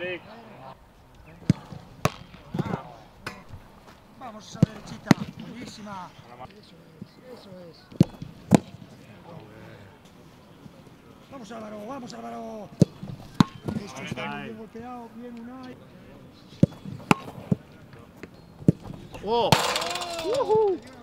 Eric. Vamos esa derechita. Buenísima. Eso es, eso es. Vamos Álvaro, vamos Álvaro. Esto está muy bien golpeado, bien Unai. ¡Oh! Vamos Pablo.